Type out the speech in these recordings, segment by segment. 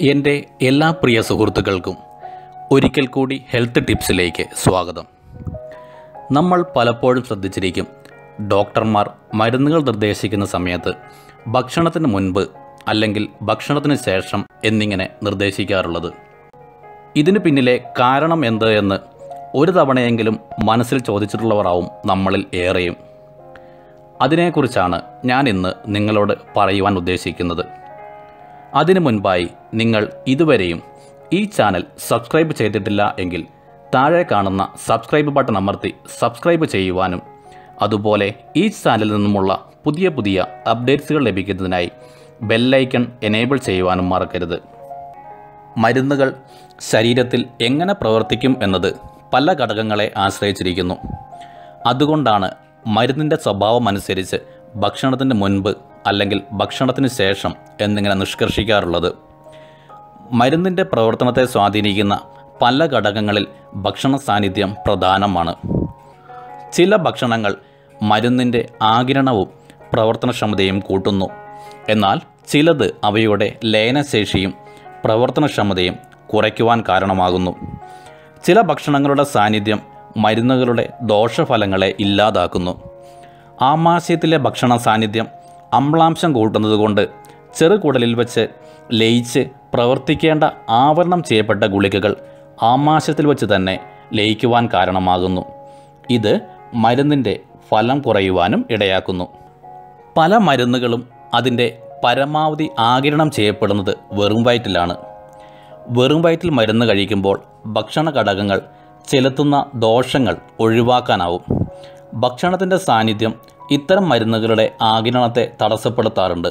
എന്റെ എല്ലാ പ്രിയ സുഹൃത്തുക്കൾക്കും ഒരിക്കൽ കൂടി ഹെൽത്ത് ടിപ്സിലേക്ക് സ്വാഗതം. നമ്മൾ പലപ്പോഴും ശ്രദ്ധിച്ചിരിക്കും ഡോക്ടർമാർ മരുന്നുകൾ നിർദ്ദേശിക്കുന്ന സമയത്ത് ഭക്ഷണത്തിന് മുൻപ് അല്ലെങ്കിൽ ഭക്ഷണത്തിന് ശേഷം എന്നിങ്ങനെ നിർദ്ദേശിക്കാറുള്ളത്. ഇതിന് പിന്നിലെ കാരണം എന്ത് എന്ന് ഒരു തവണയെങ്കിലും മനസ്സിൽ ചോദിച്ചിട്ടുള്ളവരാവും നമ്മളിൽ ഏറെയും. അതിനെക്കുറിച്ചാണ് ഞാൻ ഇന്ന് നിങ്ങളോട് പറയുവാൻ ഉദ്ദേശിക്കുന്നത്. അതിനു മുൻപായി നിങ്ങൾ ഇതുവരെയും ഈ ചാനൽ സബ്സ്ക്രൈബ് ചെയ്തിട്ടില്ല എങ്കിൽ താഴെ കാണുന്ന സബ്സ്ക്രൈബ് ബട്ടൺ അമർത്തി സബ്സ്ക്രൈബ് ചെയ്യുവാനും അതുപോലെ ഈ ചാനലിൽ നിന്നുമുള്ള പുതിയ പുതിയ അപ്ഡേറ്റ്സുകൾ ലഭിക്കുന്നതിനായി ബെല്ലൈക്കൺ എനേബിൾ ചെയ്യുവാനും മറക്കരുത്. മരുന്നുകൾ ശരീരത്തിൽ എങ്ങനെ പ്രവർത്തിക്കും എന്നത് പല ഘടകങ്ങളെ ആശ്രയിച്ചിരിക്കുന്നു. അതുകൊണ്ടാണ് മരുന്നിന്റെ സ്വഭാവമനുസരിച്ച് ഭക്ഷണത്തിന് മുൻപ് അല്ലെങ്കിൽ ഭക്ഷണത്തിന് ശേഷം എന്നിങ്ങനെ നിഷ്കർഷിക്കാറുള്ളത്. മരുന്നിന്റെ പ്രവർത്തനത്തെ സ്വാധീനിക്കുന്ന പല ഘടകങ്ങളിൽ ഭക്ഷണ സാന്നിധ്യം പ്രധാനമാണ്. ചില ഭക്ഷണങ്ങൾ മരുന്നിന്റെ ആകിരണവും പ്രവർത്തനക്ഷമതയും കൂട്ടുന്നു. എന്നാൽ ചിലത് അവയുടെ ലയനശേഷിയും പ്രവർത്തനക്ഷമതയും കുറയ്ക്കുവാൻ കാരണമാകുന്നു. ചില ഭക്ഷണങ്ങളുടെ സാന്നിധ്യം മരുന്നുകളുടെ ദോഷഫലങ്ങളെ ഇല്ലാതാക്കുന്നു. ആമാശയത്തിലെ ഭക്ഷണ സാന്നിധ്യം അമ്ലാംശം കൂട്ടുന്നത് കൊണ്ട് ചെറുകുടലിൽ വച്ച് ലയിച്ച് പ്രവർത്തിക്കേണ്ട ആവരണം ചെയ്യപ്പെട്ട ഗുളികകൾ ആമാശത്തിൽ വച്ച് തന്നെ ലയിക്കുവാൻ കാരണമാകുന്നു. ഇത് മരുന്നിന്റെ ഫലം കുറയുവാനും ഇടയാക്കുന്നു. പല മരുന്നുകളും അതിന്റെ പരമാവധി ആകിരണം ചെയ്യപ്പെടുന്നത് വെറും വയറ്റിലാണ്. വെറും വയറ്റിൽ മരുന്ന് കഴിക്കുമ്പോൾ ഭക്ഷണ ഘടകങ്ങൾ ചെലുത്തുന്ന ദോഷങ്ങൾ ഒഴിവാക്കാനാവും. ഭക്ഷണത്തിന്റെ സാന്നിധ്യം ഇത്തരം മരുന്നുകളുടെ ആകിരണത്തെ തടസ്സപ്പെടുത്താറുണ്ട്.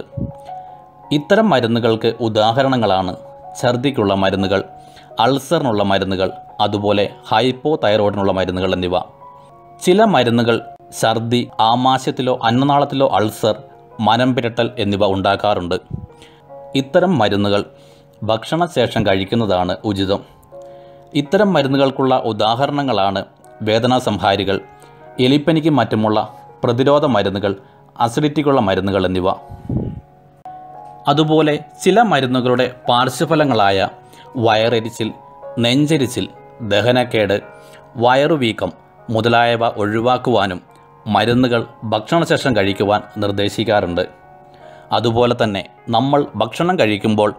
ഇത്തരം മരുന്നുകൾക്ക് ഉദാഹരണങ്ങളാണ് ഛർദിക്കുള്ള മരുന്നുകൾ അൾസറിനുള്ള മരുന്നുകൾ അതുപോലെ ഹൈപ്പോ തൈറോയിഡിനുള്ള മരുന്നുകൾ എന്നിവ. ചില മരുന്നുകൾ ഛർദി ആമാശയത്തിലോ അന്നനാളത്തിലോ അൾസർ മനം പിരട്ടൽ എന്നിവ ഉണ്ടാക്കാറുണ്ട്. ഇത്തരം മരുന്നുകൾ ഭക്ഷണശേഷം കഴിക്കുന്നതാണ് ഉചിതം. ഇത്തരം മരുന്നുകൾക്കുള്ള ഉദാഹരണങ്ങളാണ് വേദനാസംഹാരികൾ എലിപ്പനിക്ക് മറ്റുമുള്ള പ്രതിരോധ മരുന്നുകൾ അസിഡിറ്റിക്കുള്ള മരുന്നുകൾ എന്നിവ. അതുപോലെ ചില മരുന്നുകളുടെ പാർശ്വഫലങ്ങളായ വയറെരിച്ചിൽ നെഞ്ചെരിച്ചിൽ ദഹനക്കേട് വയറുവീക്കം മുതലായവ ഒഴിവാക്കുവാനും മരുന്നുകൾ ഭക്ഷണശേഷം കഴിക്കുവാൻ നിർദ്ദേശിക്കാറുണ്ട്. അതുപോലെ തന്നെ നമ്മൾ ഭക്ഷണം കഴിക്കുമ്പോൾ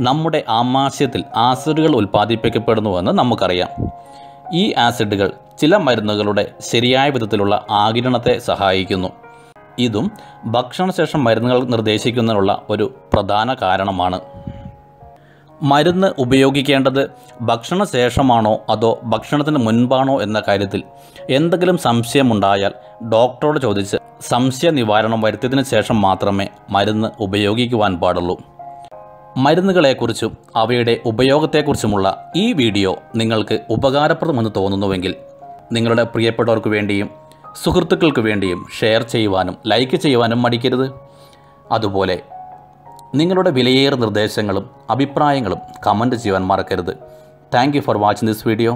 നമ്മുടെ ആമാശയത്തിൽ ആസിഡുകൾ ഉൽപ്പാദിപ്പിക്കപ്പെടുന്നുവെന്ന് നമുക്കറിയാം. ഈ ആസിഡുകൾ ചില മരുന്നുകളുടെ ശരിയായ വിധത്തിലുള്ള ആകിരണത്തെ സഹായിക്കുന്നു. ഇതും ഭക്ഷണശേഷം മരുന്നുകൾ നിർദ്ദേശിക്കുന്നതിനുള്ള ഒരു പ്രധാന കാരണമാണ്. മരുന്ന് ഉപയോഗിക്കേണ്ടത് ഭക്ഷണശേഷമാണോ അതോ ഭക്ഷണത്തിന് മുൻപാണോ എന്ന കാര്യത്തിൽ എന്തെങ്കിലും സംശയമുണ്ടായാൽ ഡോക്ടറോട് ചോദിച്ച് സംശയ നിവാരണം വരുത്തിയതിനു ശേഷം മാത്രമേ മരുന്ന് ഉപയോഗിക്കുവാൻ പാടുള്ളൂ. മരുന്നുകളെക്കുറിച്ചും അവയുടെ ഉപയോഗത്തെക്കുറിച്ചുമുള്ള ഈ വീഡിയോ നിങ്ങൾക്ക് ഉപകാരപ്രദമെന്ന് തോന്നുന്നുവെങ്കിൽ നിങ്ങളുടെ പ്രിയപ്പെട്ടവർക്ക് വേണ്ടിയും സുഹൃത്തുക്കൾക്ക് വേണ്ടിയും ഷെയർ ചെയ്യുവാനും ലൈക്ക് ചെയ്യുവാനും മടിക്കരുത്. അതുപോലെ നിങ്ങളുടെ വിലയേറിയ നിർദ്ദേശങ്ങളും അഭിപ്രായങ്ങളും കമന്റ് ചെയ്യുവാൻ മറക്കരുത്. Thank for watching this video.